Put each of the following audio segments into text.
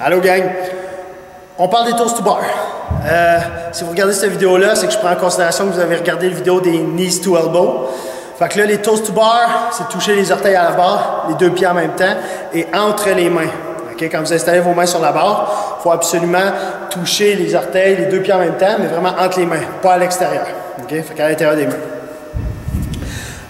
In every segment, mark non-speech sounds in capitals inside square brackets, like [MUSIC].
Allô gang, on parle des toast to bar. Euh, si vous regardez cette vidéo-là, c'est que je prends en considération que vous avez regardé la vidéo des knees to elbow. Fait que là, les toast to bar, c'est toucher les orteils à la barre, les deux pieds en même temps, et entre les mains. Quand vous installez vos mains sur la barre, il faut absolument toucher les orteils, les deux pieds en même temps, mais vraiment entre les mains, pas à l'extérieur. OK? Fait qu'à l'intérieur des mains.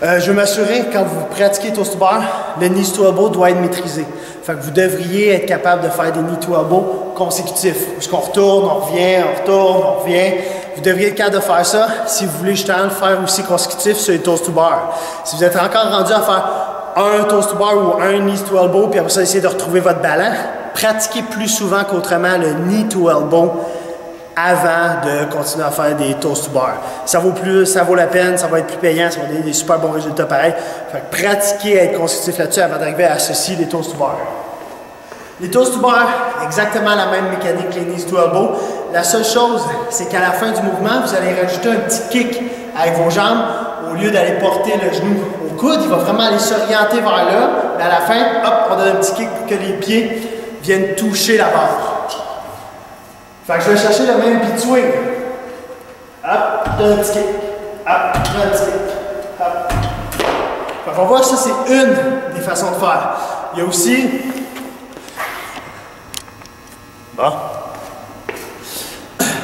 Euh, je veux m'assurer, quand vous pratiquez toast to bar, le knee to elbow doit être maîtrisé. Fait que vous devriez être capable de faire des knee to elbow consécutifs. Parce qu'on retourne, on revient, on retourne, on revient. Vous devriez être capable de faire ça si vous voulez justement le faire aussi consécutif sur les toast to bar. Si vous êtes encore rendu à faire un toast to bar ou un knee to elbow, puis après ça, essayez de retrouver votre ballon, pratiquez plus souvent qu'autrement le knee to elbow avant de continuer à faire des toast to bar. Ça vaut plus, ça vaut la peine, ça va être plus payant, ça va donner des super bons résultats pareils. Fait que pratiquer à être consécutif là-dessus avant d'arriver à associer des toast to bar. Les toast to bar, exactement la même mécanique que les knees to elbow. La seule chose, c'est qu'à la fin du mouvement, vous allez rajouter un petit kick avec vos jambes. Au lieu d'aller porter le genou au coude, il va vraiment aller s'orienter vers là. Mais à la fin, hop, on donne un petit kick pour que les pieds viennent toucher la barre. Fait que je vais chercher le même beat swing. Hop, un petit kick. Hop, un petit kick. Hop. Fait qu'on va voir ça, c'est une des façons de faire. Il y a aussi. Bon.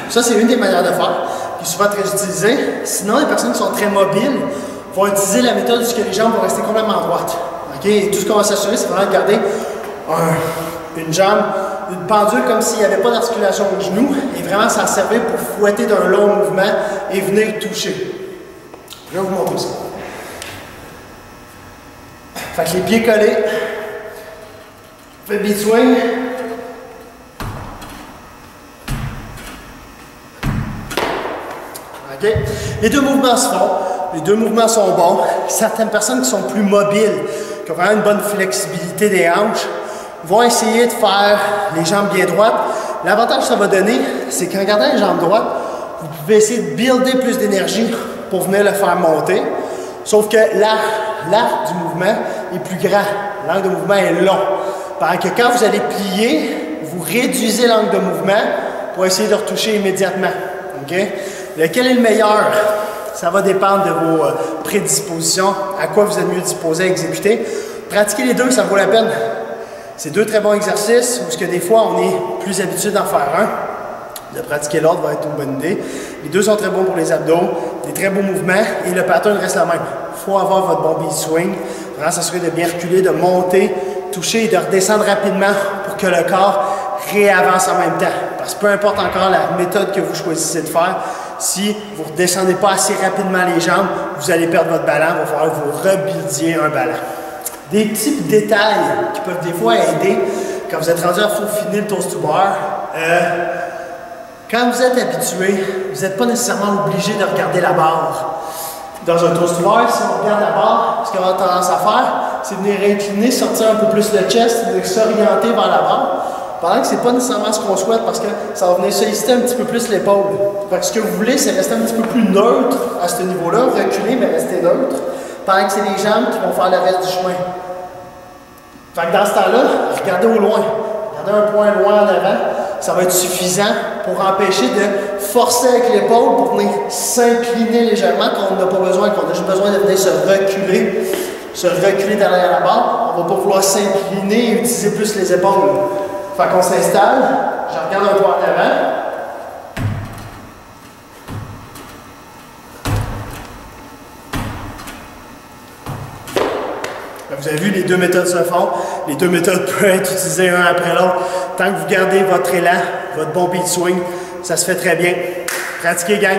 Ça, c'est une des manières de faire, qui est souvent très utilisée. Sinon, les personnes qui sont très mobiles vont utiliser la méthode où les jambes vont rester complètement droites. OK? Et tout ce qu'on va s'assurer, c'est vraiment de garder une jambe une pendule comme s'il n'y avait pas d'articulation au genou et vraiment ça servait pour fouetter d'un long mouvement et venir toucher. Je vais vous montrer ça. Fait que les pieds collés. Fait beat swing. OK? Les deux mouvements se font. Les deux mouvements sont bons. Certaines personnes qui sont plus mobiles, qui ont vraiment une bonne flexibilité des hanches, vont essayer de faire les jambes bien droites. L'avantage que ça va donner, c'est qu'en gardant les jambes droites, vous pouvez essayer de builder plus d'énergie pour venir le faire monter. Sauf que l'arc du mouvement est plus grand. L'angle de mouvement est long. Pendant que quand vous allez plier, vous réduisez l'angle de mouvement pour essayer de retoucher immédiatement. Lequel est le meilleur? Ça va dépendre de vos euh, prédispositions, à quoi vous êtes mieux disposé à exécuter. Pratiquer les deux, ça vaut la peine. C'est deux très bons exercices où que des fois on est plus habitué d'en faire un. De pratiquer l'autre va être une bonne idée. Les deux sont très bons pour les abdos, des très beaux mouvements et le pattern reste le même. Il faut avoir votre bon swing, vraiment s'assurer de bien reculer, de monter, toucher et de redescendre rapidement pour que le corps réavance en même temps. Parce que peu importe encore la méthode que vous choisissez de faire, si vous ne redescendez pas assez rapidement les jambes, vous allez perdre votre ballon, il va falloir que vous rebuildiez un ballon. Des petits détails qui peuvent des fois aider quand vous êtes rendu à finir le toast to bar. Euh, quand vous êtes habitué, vous n'êtes pas nécessairement obligé de regarder la barre. Dans un toast to bar, si on regarde la barre, ce qu'on a tendance à faire, c'est venir incliner, sortir un peu plus le chest, s'orienter vers la barre. Pendant que ce n'est pas nécessairement ce qu'on souhaite parce que ça va venir solliciter un petit peu plus l'épaule. Ce que vous voulez, c'est rester un petit peu plus neutre à ce niveau-là, reculer, mais rester neutre pendant que c'est les jambes qui vont faire le reste du chemin. Fait que dans ce temps-là, regardez au loin. Regardez un point loin en avant. Ça va être suffisant pour empêcher de forcer avec l'épaule pour venir s'incliner légèrement quand on n'a pas besoin, qu'on a juste besoin de venir se reculer, se reculer derrière la barre. On va pas vouloir s'incliner et utiliser plus les épaules. Fait qu'on s'installe, je regarde un point en avant, Vous avez vu, les deux méthodes se font. Les deux méthodes [LAUGHS] peuvent être utilisées un après l'autre. Tant que vous gardez votre élan, votre bon beat swing, ça se fait très bien. Pratiquez, gang!